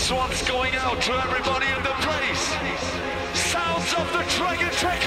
This one's going out to everybody in the place. Sounds of the Dragon Train.